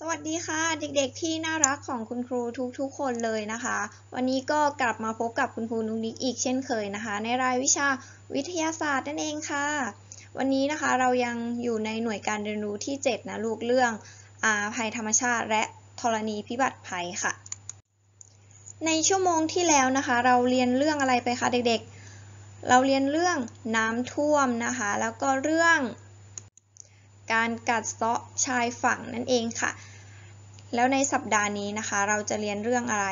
สวัสดีค่ะ เด็กๆ ที่น่ารักของคุณครูทุกๆ คนเลยนะคะ วันนี้ก็กลับมาพบกับคุณครูนุกนิกอีกเช่นเคยนะคะ ในรายวิชาวิทยาศาสตร์นั่นเองค่ะ วันนี้นะคะเรายังอยู่ในหน่วยการเรียนรู้ที่ 7 นะลูกเรื่องอาภัยธรรมชาติ และธรณีพิบัติภัยค่ะ ในชั่วโมงที่แล้วนะคะ เราเรียนเรื่องอะไรไปคะเด็กๆ เราเรียนเรื่องน้ำท่วมนะคะ แล้วก็เรื่อง การกัดเซาะชายฝั่งนั่นเองค่ะ แล้วในสัปดาห์นี้นะคะ เราจะเรียนเรื่องอะไร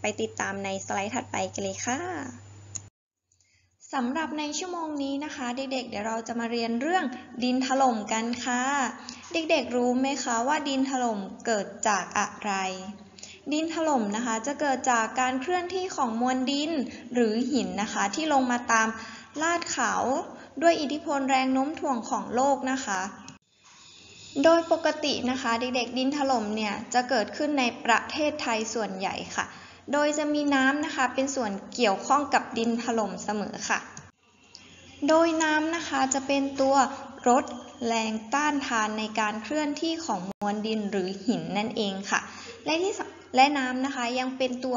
ไปติดตามในสไลด์ถัดไปกันเลยค่ะสำหรับในชั่วโมงนี้นะคะ เด็กๆ เดี๋ยวเราจะมาเรียนเรื่องดินถล่มกันค่ะ เด็กๆ รู้ไหมคะว่าดินถล่มเกิดจากอะไร ดินถล่มนะคะจะเกิดจากการเคลื่อนที่ของมวลดินหรือหินนะคะ ที่ลงมาตามลาดเขาด้วยอิทธิพลแรงโน้มถ่วงของโลกนะคะ โดยปกตินะคะเด็กๆดินถล่มเนี่ยจะเกิดขึ้นในประเทศไทยส่วนใหญ่ค่ะ โดยจะมีน้ำนะคะเป็นส่วนเกี่ยวข้องกับดินถล่มเสมอค่ะ โดยน้ำนะคะจะเป็นตัวลดแรงต้านทานในการเคลื่อนที่ของมวลดินหรือหินนั่นเองค่ะ และที่และน้ำนะคะยังเป็นตัว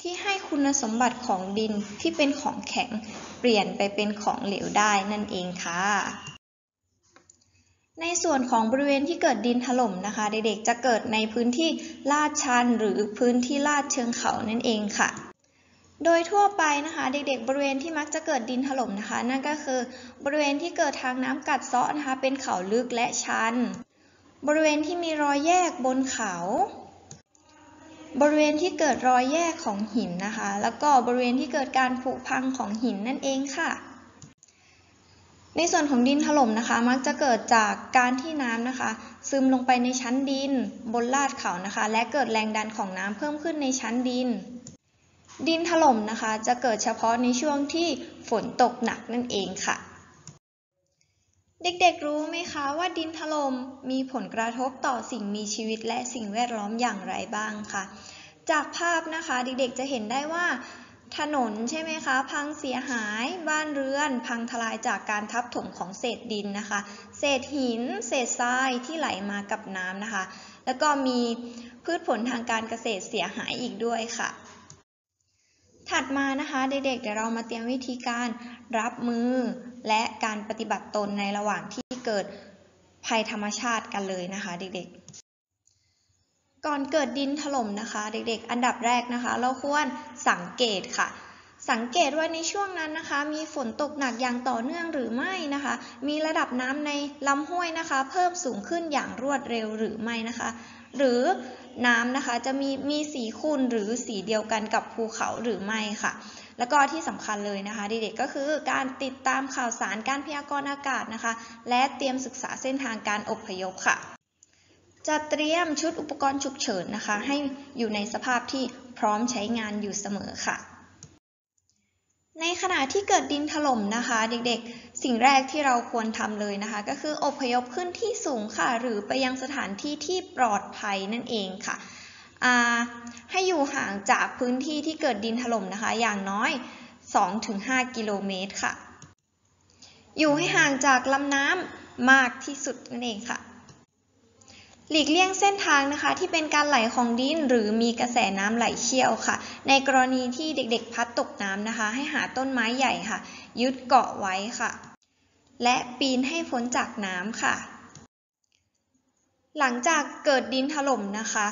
ที่ให้คุณสมบัติของดินที่เป็นของแข็งเปลี่ยนไปเป็นของเหลวได้นั่นเองค่ะ ในส่วนของบริเวณที่เกิดดินถล่มนะคะ เด็กๆจะเกิดในพื้นที่ลาดชันหรือพื้นที่ลาดเชิงเขานั่นเองค่ะ โดยทั่วไปนะคะ เด็กๆ บริเวณที่มักจะเกิดดินถล่มนะคะ นั่นก็คือบริเวณที่เกิดทางน้ำกัดเซาะนะคะ เป็นเขาลึกและชัน บริเวณที่มีรอยแยกบนเขา บริเวณที่เกิดรอยแยกของหินนะคะ แล้วก็บริเวณที่เกิดการผุพังของหินนั่นเองค่ะ ในส่วนของดินถล่มนะคะ มักจะเกิดจากการที่น้ำนะคะ ซึมลงไปในชั้นดิน บนลาดเขานะคะ และเกิดแรงดันของน้ำเพิ่มขึ้นในชั้นดิน ดินถล่มนะคะ จะเกิดเฉพาะในช่วงที่ฝนตกหนักนั่นเองค่ะ เด็กๆรู้ไหมคะว่าดินถล่มมีผลกระทบต่อสิ่งมีชีวิตและสิ่งแวดล้อมอย่างไรบ้างคะจากภาพนะคะเด็กๆจะเห็นได้ว่า ถนนใช่ไหมคะ พังเสียหายบ้านเรือน พังทลายจากการทับถมของเศษดินนะคะ เศษหิน เศษทรายที่ไหลมากับน้ำนะคะ แล้วก็มีพืชผลทางการเกษตรเสียหายอีกด้วยค่ะ ถัดมานะคะเด็กๆเดี๋ยวเรามาเตรียมวิธีการรับมือ และการปฏิบัติตนในระหว่างที่เกิดภัยธรรมชาติกันเลยนะคะเด็กๆ ก่อนเกิดดินถล่มนะคะ เด็กๆ อันดับแรกนะคะ เราควรสังเกตค่ะ สังเกตว่าในช่วงนั้นนะคะ มีฝนตกหนักอย่างต่อเนื่องหรือไม่นะคะ มีระดับน้ำในลำห้วยนะคะ เพิ่มสูงขึ้นอย่างรวดเร็วหรือไม่นะคะ หรือน้ำนะคะจะมีมีสีขุ่นหรือสีเดียวกันกับภูเขาหรือไม่ค่ะ แล้วก็ที่สำคัญเลยนะคะเด็กๆก็คือการติดตามข่าวสารการพยากรณ์อากาศนะคะ และเตรียมศึกษาเส้นทางการอพยพค่ะ จะเตรียมชุดอุปกรณ์ฉุกเฉินนะคะ ให้อยู่ในสภาพที่พร้อมใช้งานอยู่เสมอค่ะ ในขณะที่เกิดดินถล่มนะคะ เด็กๆ สิ่งแรกที่เราควรทำเลยนะคะ ก็คืออพยพขึ้นที่สูงค่ะ หรือไปยังสถานที่ที่ปลอดภัยนั่นเองค่ะให้อยู่ห่างจากพื้นที่ที่เกิดดินถล่มนะคะ อย่างน้อย 2-5 กิโลเมตรค่ะ อยู่ให้ห่างจากลำน้ำมากที่สุดนั่นเองค่ะ หลีกเลี่ยงเส้นทางนะคะ ที่เป็นการไหลของดินหรือมีกระแสน้ำไหลเชี่ยวค่ะ ในกรณีที่เด็กๆ พัดตกน้ำนะคะ ให้หาต้นไม้ใหญ่ค่ะ ยึดเกาะไว้ค่ะ และปีนให้พ้นจากน้ำค่ะ หลังจากเกิดดินถล่มนะคะ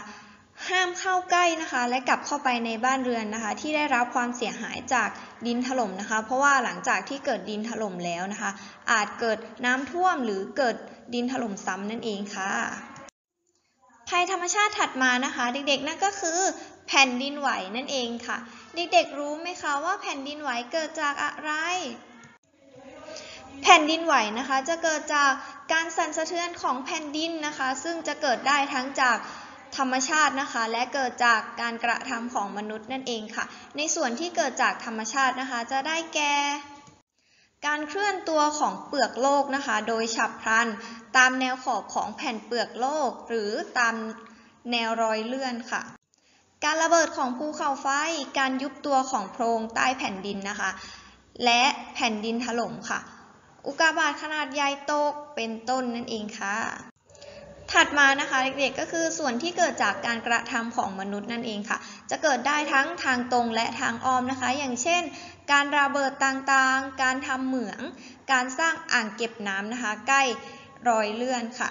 ห้ามเข้าใกล้นะคะ และกลับเข้าไปในบ้านเรือนนะคะ ที่ได้รับความเสียหายจากดินถล่มนะคะ เพราะว่าหลังจากที่เกิดดินถล่มแล้วนะคะ อาจเกิดน้ำท่วมหรือเกิดดินถล่มซ้ำนั่นเองค่ะ ภัยธรรมชาติถัดมานะคะ เด็กๆนั่นก็คือแผ่นดินไหวนั่นเองค่ะ เด็กๆรู้ไหมคะว่าแผ่นดินไหวเกิดจากอะไร แผ่นดินไหวนะคะจะเกิดจากการสั่นสะเทือนของแผ่นดินนะคะ ซึ่งจะเกิดได้ทั้งจากธรรมชาตินะคะ และเกิดจากการกระทำของมนุษย์นั่นเองค่ะ ในส่วนที่เกิดจากธรรมชาตินะคะ จะได้แก่ การเคลื่อนตัวของเปลือกโลกนะคะ โดยฉับพลัน ตามแนวขอบของแผ่นเปลือกโลก หรือตามแนวรอยเลื่อนค่ะ การระเบิดของภูเขาไฟ การยุบตัวของโพรงใต้แผ่นดินนะคะ และแผ่นดินถล่มค่ะ อุกาบาตขนาดใหญ่ตกเป็นต้นนั่นเองค่ะ ถัดมานะคะเด็กๆก็คือส่วนที่เกิดจากการกระทำของมนุษย์นั่นเองค่ะ จะเกิดได้ทั้งทางตรงและทางอ้อมนะคะ อย่างเช่น การระเบิดต่างๆ การทำเหมือง การสร้างอ่างเก็บน้ำนะคะ ใกล้รอยเลื่อนค่ะ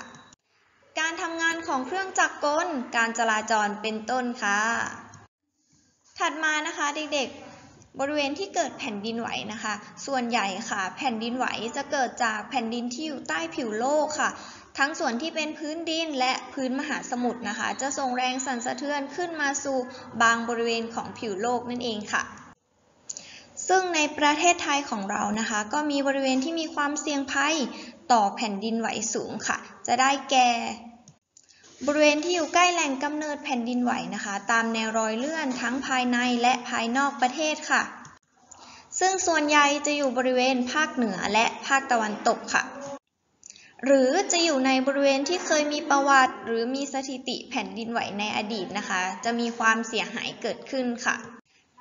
การทำงานของเครื่องจักรกล การจราจรเป็นต้นค่ะ ถัดมานะคะเด็กๆ บริเวณที่เกิดแผ่นดินไหวนะคะ ส่วนใหญ่ค่ะ แผ่นดินไหวจะเกิดจากแผ่นดินที่อยู่ใต้ผิวโลกค่ะ ทั้งส่วนที่เป็นพื้นดินและพื้นมหาสมุทรนะคะ จะส่งแรงสั่นสะเทือนขึ้นมาสู่บางบริเวณของผิวโลกนั่นเองค่ะ ซึ่งในประเทศไทยของเรานะคะ ก็มีบริเวณที่มีความเสี่ยงภัยต่อแผ่นดินไหวสูงค่ะ จะได้แก่บริเวณที่อยู่ใกล้แหล่งกำเนิดแผ่นดินไหวนะคะ ตามแนวรอยเลื่อนทั้งภายในและภายนอกประเทศค่ะ ซึ่งส่วนใหญ่จะอยู่บริเวณภาคเหนือและภาคตะวันตกค่ะ หรือจะอยู่ในบริเวณที่เคยมีประวัติ หรือมีสถิติแผ่นดินไหวในอดีตนะคะ จะมีความเสียหายเกิดขึ้นค่ะ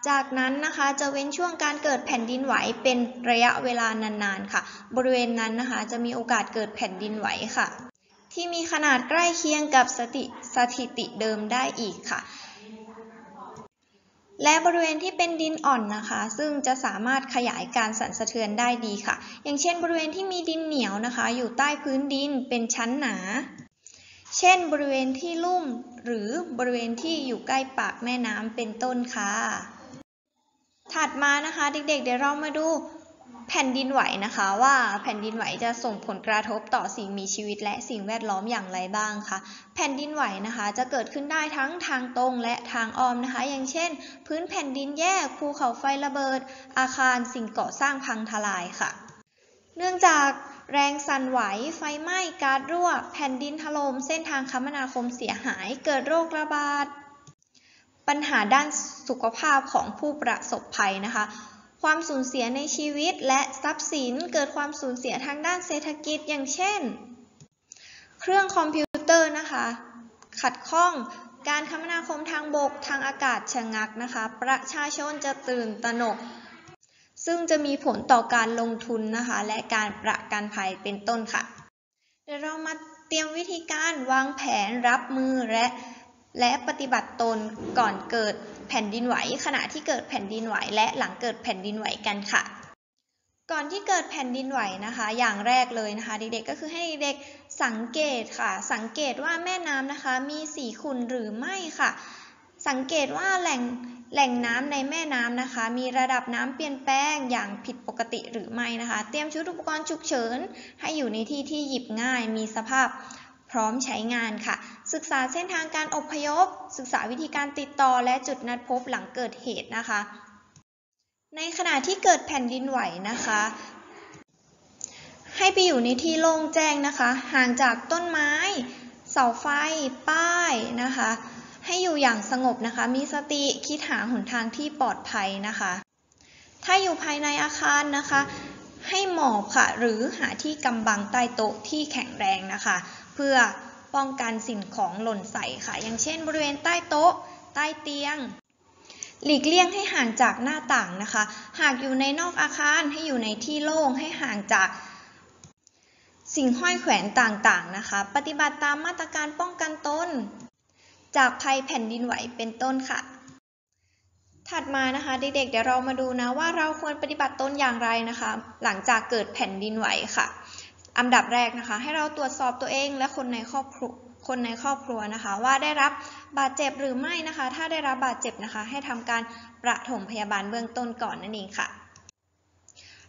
จากนั้นนะคะจะเว้นช่วงการเกิดแผ่นดินไหวเป็นระยะเวลานานๆค่ะ บริเวณนั้นนะคะจะมีโอกาสเกิดแผ่นดินไหวค่ะ ที่มีขนาดใกล้เคียงกับสถิสถิติเดิมได้อีกค่ะ และบริเวณที่เป็นดินอ่อนนะคะ ซึ่งจะสามารถขยายการสั่นสะเทือนได้ดีค่ะ อย่างเช่น บริเวณที่มีดินเหนียวนะคะ อยู่ใต้พื้นดินเป็นชั้นหนา เช่น บริเวณที่ลุ่ม หรือบริเวณที่อยู่ใกล้ปากแม่น้ำเป็นต้นค่ะ ถัดมานะคะ เด็กๆ เดี๋ยวเรามาดู แผ่นดินไหวนะคะว่าแผ่นดินไหวจะส่งผลกระทบต่อสิ่งมีชีวิตและสิ่งแวดล้อมอย่างไรบ้างคะแผ่นดินไหวนะคะ จะเกิดขึ้นได้ทั้งทางตรงและทางอ้อมนะคะ อย่างเช่น พื้นแผ่นดินแยกภูเขาไฟระเบิด อาคารสิ่งก่อสร้างพังทลายค่ะ เนื่องจากแรงสั่นไหว ไฟไหม้การรั่ว แผ่นดินถล่มเส้นทางคมนาคมเสียหายเกิดโรคระบาดปัญหาด้านสุขภาพของผู้ประสบภัยนะคะ ความสูญเสียในชีวิตและทรัพย์สินเกิดความสูญเสียทางด้านเศรษฐกิจอย่างเช่น เครื่องคอมพิวเตอร์นะคะ ขัดข้องการคมนาคมทางบกทางอากาศชะงักนะคะ ประชาชนจะตื่นตระหนก ซึ่งจะมีผลต่อการลงทุนนะคะ และการประกันภัยเป็นต้นค่ะ เดี๋ยวเรามาเตรียมวิธีการวางแผนรับมือและและปฏิบัติตนก่อนเกิด แผ่นดินไหว ขณะที่เกิดแผ่นดินไหว และหลังเกิดแผ่นดินไหวกันค่ะ ก่อนที่เกิดแผ่นดินไหวนะคะ อย่างแรกเลยนะคะ เด็กๆก็คือให้เด็กสังเกตค่ะ สังเกตว่าแม่น้ำนะคะมีสีขุ่นหรือไม่ค่ะ สังเกตว่าแหล่งแหล่งน้ำในแม่น้ำนะคะ มีระดับน้ำเปลี่ยนแปลงอย่างผิดปกติหรือไม่นะคะ เตรียมชุดอุปกรณ์ฉุกเฉิน ให้อยู่ในที่ที่หยิบง่าย มีสภาพ พร้อมใช้งานค่ะ ศึกษาเส้นทางการอพยพ ศึกษาวิธีการติดต่อและจุดนัดพบหลังเกิดเหตุนะคะ ในขณะที่เกิดแผ่นดินไหวนะคะ ให้ไปอยู่ในที่โล่งแจ้งนะคะ ห่างจากต้นไม้ เสาไฟ ป้ายนะคะ ให้อยู่อย่างสงบนะคะ มีสติคิดหาหนทางที่ปลอดภัยนะคะ ถ้าอยู่ภายในอาคารนะคะให้หมอบค่ะ หรือหาที่กำบังใต้โต๊ะที่แข็งแรงนะคะ เพื่อป้องกันสิ่งของหล่นใส่ค่ะ อย่างเช่น บริเวณใต้โต๊ะ ใต้เตียง หลีกเลี่ยงให้ห่างจากหน้าต่างนะคะ หากอยู่ในนอกอาคารให้อยู่ในที่โล่งให้ห่างจากสิ่งห้อยแขวนต่างๆนะคะ ปฏิบัติตามมาตรการป้องกันตนจากภัยแผ่นดินไหวเป็นต้นค่ะ ถัดมานะคะเด็กๆเดี๋ยวเรามาดูนะว่าเราควรปฏิบัติตนอย่างไรนะคะ หลังจากเกิดแผ่นดินไหวค่ะ อันดับแรกนะคะ ให้เราตรวจสอบตัวเองและคนในครอบครัวคนในครอบครัวนะคะ ว่าได้รับบาดเจ็บหรือไม่นะคะ ถ้าได้รับบาดเจ็บนะคะ ให้ทำการประถมพยาบาลเบื้องต้นก่อนนั่นเองค่ะ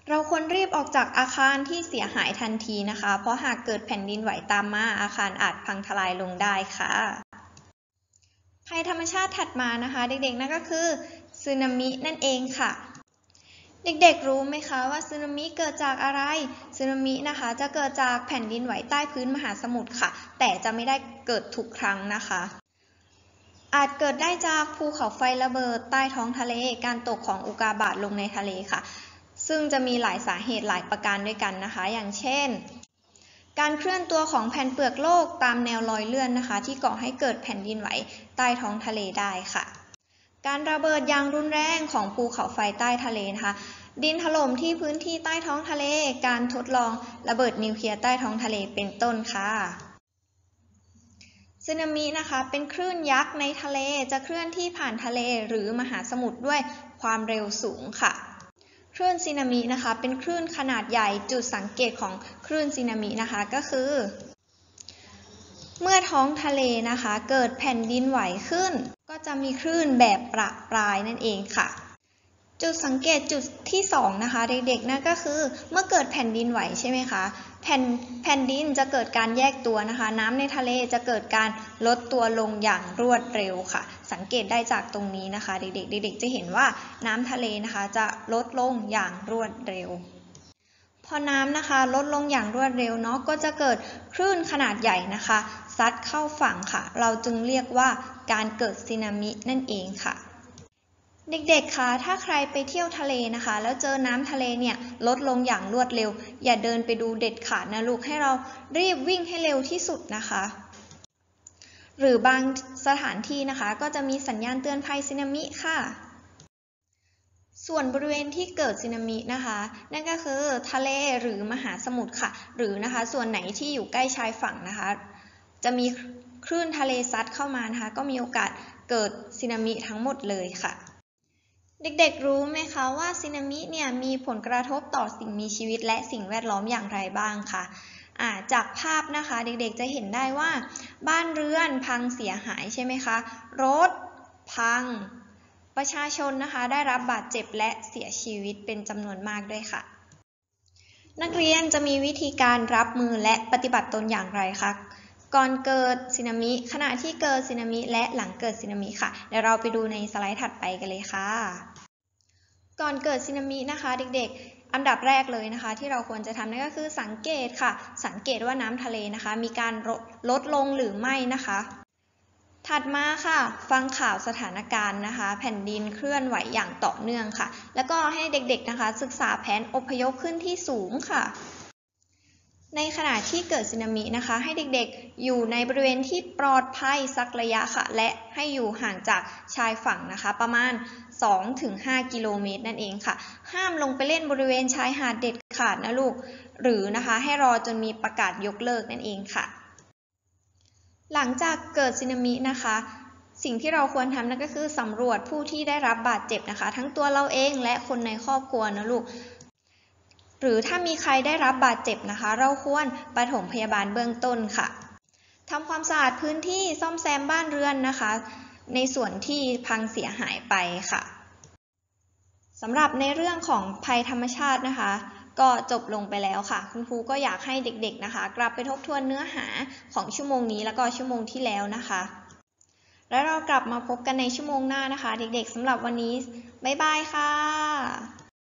เราควรรีบออกจากอาคารที่เสียหายทันทีนะคะ เพราะหากเกิดแผ่นดินไหวตามมาอาคารอาจพังทลายลงได้ค่ะภัยธรรมชาติถัดมานะคะ เด็กๆนั่นก็คือสึนามินั่นเองค่ะ เด็กๆ รู้ไหมคะว่าสึนามิเกิดจากอะไร สึนามินะคะ จะเกิดจากแผ่นดินไหวใต้พื้นมหาสมุทรค่ะ แต่จะไม่ได้เกิดทุกครั้งนะคะ อาจเกิดได้จากภูเขาไฟระเบิดใต้ท้องทะเล การตกของอุกาบาตลงในทะเลค่ะ ซึ่งจะมีหลายสาเหตุหลายประการด้วยกันนะคะ อย่างเช่น การเคลื่อนตัวของแผ่นเปลือกโลกตามแนวรอยเลื่อนนะคะ ที่ก่อให้เกิดแผ่นดินไหวใต้ท้องทะเลได้ค่ะ การระเบิดอย่างรุนแรงของภูเขาไฟใต้ทะเลนะคะดินถล่มที่พื้นที่ใต้ท้องทะเล การทดลองระเบิดนิวเคลียร์ใต้ท้องทะเลเป็นต้นค่ะสึนามินะคะเป็นคลื่นยักษ์ในทะเลจะเคลื่อนที่ผ่านทะเลหรือมหาสมุทรด้วยความเร็วสูงค่ะ คลื่นสึนามินะคะเป็นคลื่นขนาดใหญ่จุดสังเกตของคลื่นสึนามินะคะก็คือ เมื่อท้องทะเลนะคะ เกิดแผ่นดินไหวขึ้น ก็จะมีคลื่นแบบประปรายนั่นเองค่ะ จุดสังเกตจุดที่ 2 นะคะ เด็กๆนั่นก็คือ เมื่อเกิดแผ่นดินไหวใช่ไหมคะแผ่นแผ่นดินจะเกิดการแยกตัวนะคะ น้ำในทะเลจะเกิดการลดตัวลงอย่างรวดเร็วค่ะ สังเกตได้จากตรงนี้นะคะ เด็กๆเด็กๆจะเห็นว่าน้ำทะเลนะคะ จะลดลงอย่างรวดเร็ว พอน้ำนะคะ ลดลงอย่างรวดเร็วเนาะก็จะเกิดคลื่นขนาดใหญ่นะคะ ซัดเข้าฝั่งค่ะ เราจึงเรียกว่าการเกิดสึนามินั่นเองค่ะ เด็กๆ คะ ถ้าใครไปเที่ยวทะเลนะคะ แล้วเจอน้ำทะเลเนี่ยลดลงอย่างรวดเร็ว อย่าเดินไปดูเด็ดขาดนะลูก ให้เรารีบวิ่งให้เร็วที่สุดนะคะหรือบางสถานที่นะคะก็จะมีสัญญาณเตือนภัยสึนามิค่ะ ส่วนบริเวณที่เกิดสึนามินะคะ นั่นก็คือทะเลหรือมหาสมุทรค่ะ หรือนะคะส่วนไหนที่อยู่ใกล้ชายฝั่งนะคะ จะมีคลื่นทะเลซัดเข้ามานะคะ ก็มีโอกาสเกิดสึนามิทั้งหมดเลยค่ะ เด็กๆรู้ไหมคะว่าสึนามิเนี่ยมีผลกระทบต่อสิ่งมีชีวิตและสิ่งแวดล้อมอย่างไรบ้างคะะจากภาพนะคะเด็กๆจะเห็นได้ว่า บ้านเรือนพังเสียหายใช่ไหมคะ รถ พัง ประชาชนนะคะ ได้รับบาดเจ็บและเสียชีวิตเป็นจำนวนมากด้วยค่ะ นักเรียนจะมีวิธีการรับมือและปฏิบัติตนอย่างไรคะ ก่อนเกิดสึนามิขณะที่เกิดสึนามิและหลังเกิดสึนามิค่ะ เดี๋ยวเราไปดูในสไลด์ถัดไปกันเลยค่ะ ก่อนเกิดสึนามินะคะ เด็กๆ อันดับแรกเลยนะคะ ที่เราควรจะทำนั่นก็คือสังเกตค่ะ สังเกตว่าน้ำทะเลนะคะ มีการลดลงหรือไม่นะคะ ถัดมาค่ะ ฟังข่าวสถานการณ์นะคะ แผ่นดินเคลื่อนไหวอย่างต่อเนื่องค่ะ แล้วก็ให้เด็กๆนะคะ ศึกษาแผนอพยพขึ้นที่สูงค่ะ ในขณะที่เกิดสึนามินะคะ ให้เด็กๆอยู่ในบริเวณที่ปลอดภัยสักระยะค่ะ และให้อยู่ห่างจากชายฝั่งนะคะ ประมาณ 2-5 กิโลเมตรนั่นเองค่ะ ห้ามลงไปเล่นบริเวณชายหาดเด็ดขาดนะลูก หรือนะคะให้รอจนมีประกาศยกเลิกนั่นเองค่ะ หลังจากเกิดสึนามินะคะสิ่งที่เราควรทำนั่นก็คือสำรวจผู้ที่ได้รับบาดเจ็บนะคะ ทั้งตัวเราเองและคนในครอบครัวนะลูก หรือถ้ามีใครได้รับบาดเจ็บนะคะ เราควรปฐมพยาบาลเบื้องต้นค่ะทำความสะอาดพื้นที่ซ่อมแซมบ้านเรือนนะคะ ในส่วนที่พังเสียหายไปค่ะสำหรับในเรื่องของภัยธรรมชาตินะคะ ก็จบลงไปแล้วค่ะ คุณครูก็อยากให้เด็กๆนะคะ กลับไปทบทวนเนื้อหาของชั่วโมงนี้แล้วก็ชั่วโมงที่แล้วนะคะ แล้วเรากลับมาพบกันในชั่วโมงหน้านะคะ เด็กๆสำหรับวันนี้บ๊ายบายค่ะ